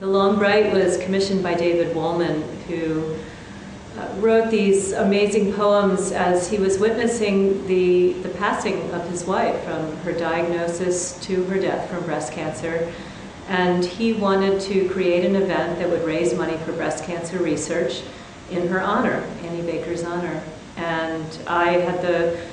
The Long Bright was commissioned by David Wolman, who uh, wrote these amazing poems as he was witnessing the, the passing of his wife from her diagnosis to her death from breast cancer. And he wanted to create an event that would raise money for breast cancer research in her honor, Annie Baker's honor. And I had the,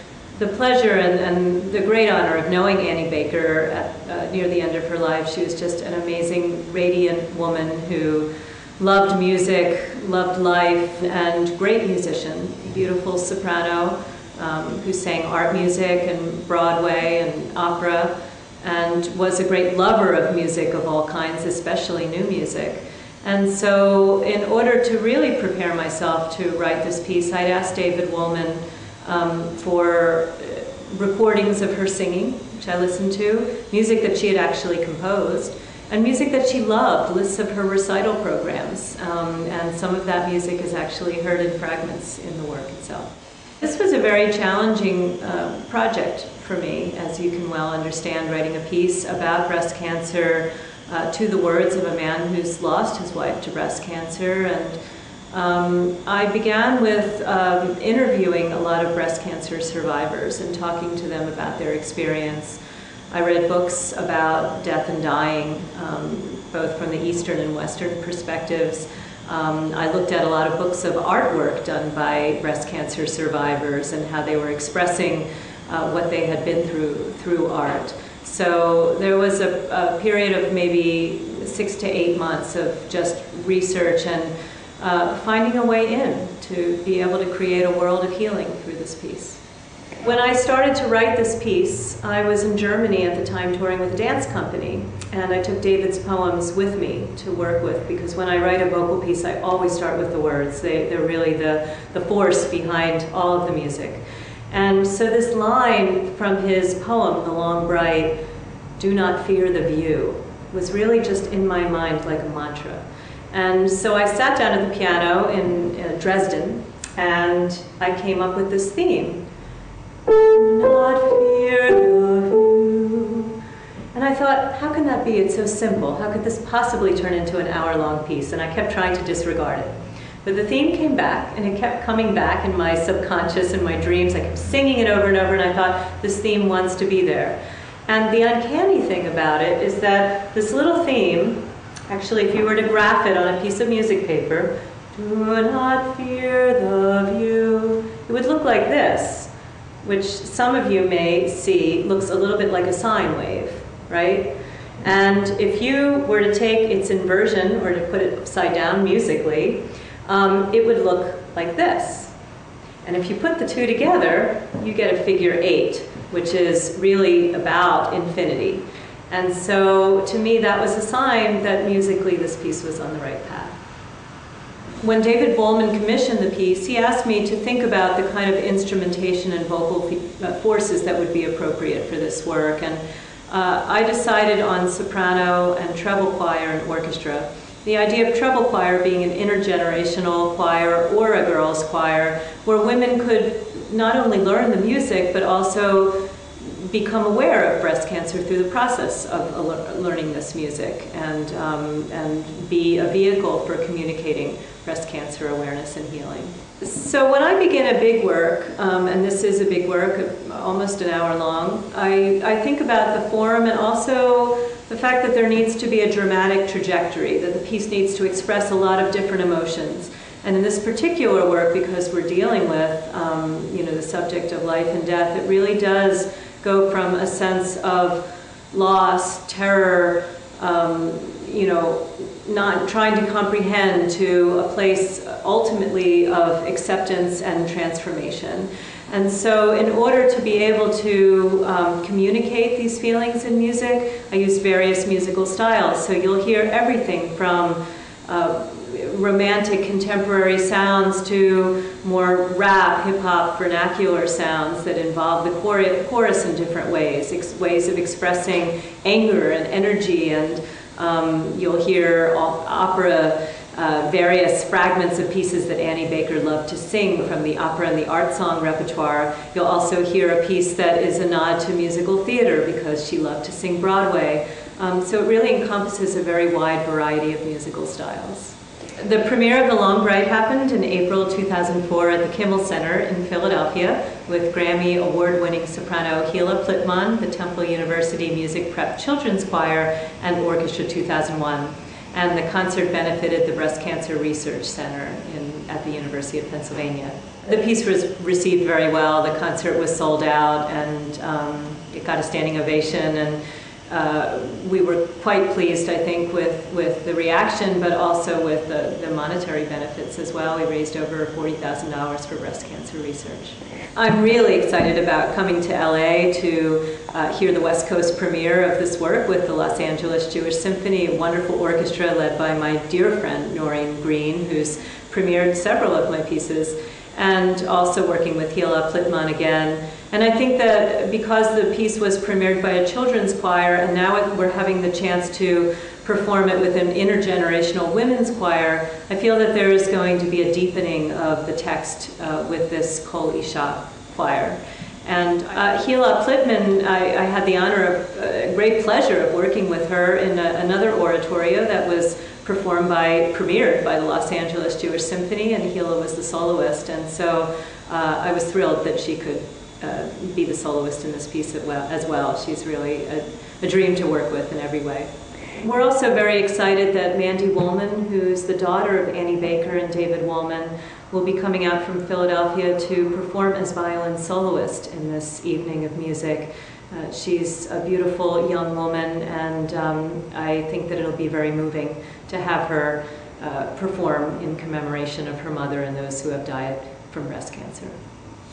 the pleasure and, and the great honor of knowing Annie Baker at, uh, near the end of her life. She was just an amazing, radiant woman who loved music, loved life, and great musician, beautiful soprano um, who sang art music and Broadway and opera, and was a great lover of music of all kinds, especially new music. And so in order to really prepare myself to write this piece, I'd asked David Wolman um, for uh, recordings of her singing, which I listened to, music that she had actually composed, and music that she loved, lists of her recital programs. Um, and some of that music is actually heard in fragments in the work itself. This was a very challenging uh, project for me, as you can well understand, writing a piece about breast cancer uh, to the words of a man who's lost his wife to breast cancer. And um, I began with um, interviewing a lot of breast cancer survivors and talking to them about their experience. I read books about death and dying, um, both from the Eastern and Western perspectives. Um, I looked at a lot of books of artwork done by breast cancer survivors and how they were expressing uh, what they had been through through art. So there was a, a, period of maybe six to eight months of just research and uh, finding a way in to be able to create a world of healing through this piece. When I started to write this piece, I was in Germany at the time touring with a dance company, and I took David's poems with me to work with because when I write a vocal piece, I always start with the words. They, they're really the, the force behind all of the music. And so this line from his poem, The Long Bright, do not fear the view, was really just in my mind like a mantra. And so I sat down at the piano in uh, Dresden, and I came up with this theme not fear of you. And I thought, how can that be? It's so simple. How could this possibly turn into an hour-long piece? And I kept trying to disregard it. But the theme came back, and it kept coming back in my subconscious and my dreams. I kept singing it over and over, and I thought, this theme wants to be there. And the uncanny thing about it is that this little theme, actually, if you were to graph it on a piece of music paper, do not fear the view, it would look like this which some of you may see looks a little bit like a sine wave, right? And if you were to take its inversion or to put it upside down musically, um, it would look like this. And if you put the two together, you get a figure eight, which is really about infinity. And so to me, that was a sign that musically this piece was on the right path when David Wolman commissioned the piece, he asked me to think about the kind of instrumentation and vocal uh, forces that would be appropriate for this work. And uh, I decided on soprano and treble choir and orchestra. The idea of treble choir being an intergenerational choir or a girls' choir where women could not only learn the music but also become aware of breast cancer through the process of learning this music and, um, and be a vehicle for communicating breast cancer awareness and healing. So when I begin a big work, um, and this is a big work, almost an hour long, I, I think about the form and also the fact that there needs to be a dramatic trajectory, that the piece needs to express a lot of different emotions. And in this particular work, because we're dealing with um, you know, the subject of life and death, it really does go from a sense of loss, terror, um, you know, not trying to comprehend to a place ultimately of acceptance and transformation. And so in order to be able to um, communicate these feelings in music, I use various musical styles. So you'll hear everything from uh, romantic contemporary sounds to more rap, hip hop, vernacular sounds that involve the chorus in different ways, ways of expressing anger and energy. And um, you'll hear opera, uh, various fragments of pieces that Annie Baker loved to sing from the opera and the art song repertoire. You'll also hear a piece that is a nod to musical theater because she loved to sing Broadway. Um, so it really encompasses a very wide variety of musical styles. The premiere of The Long Bright happened in April 2004 at the Kimmel Center in Philadelphia with Grammy award-winning soprano Hila Plitmann, the Temple University Music Prep Children's Choir, and Orchestra 2001. And the concert benefited the Breast Cancer Research Center in, at the University of Pennsylvania. The piece was received very well. The concert was sold out and um, it got a standing ovation. And uh, we were quite pleased, I think, with, with the reaction, but also with the, the monetary benefits as well. We raised over $40,000 for breast cancer research. I'm really excited about coming to LA to uh, hear the West Coast premiere of this work with the Los Angeles Jewish Symphony, a wonderful orchestra led by my dear friend Noreen Green, who's premiered several of my pieces and also working with Hila Plitmann again. And I think that because the piece was premiered by a children's choir and now we're having the chance to perform it with an intergenerational women's choir, I feel that there is going to be a deepening of the text uh, with this Kol Isha choir. And uh, Hila Plitmann, I, I, had the honor of, uh, great pleasure of working with her in a, another oratorio that was performed by, premiered by the Los Angeles Jewish Symphony, and Hila was the soloist. And so uh, I was thrilled that she could uh, be the soloist in this piece as well. She's really a, a, dream to work with in every way. We're also very excited that Mandy Wolman, who's the daughter of Annie Baker and David Wolman, will be coming out from Philadelphia to perform as violin soloist in this evening of music. Uh, she's a beautiful young woman, and um, I think that it'll be very moving to have her uh, perform in commemoration of her mother and those who have died from breast cancer.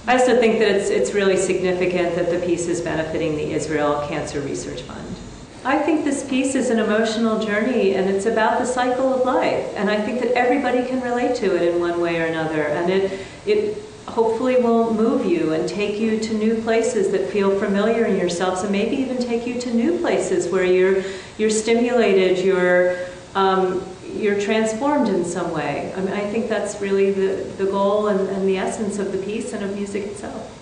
I also think that it's, it's really significant that the piece is benefiting the Israel Cancer Research Fund. I think this piece is an emotional journey and it's about the cycle of life. And I think that everybody can relate to it in one way or another. And it, it hopefully will move you and take you to new places that feel familiar in yourselves and maybe even take you to new places where you're, you're stimulated, you're, um, you're transformed in some way. I mean, I think that's really the, the goal and, and the essence of the piece and of music itself.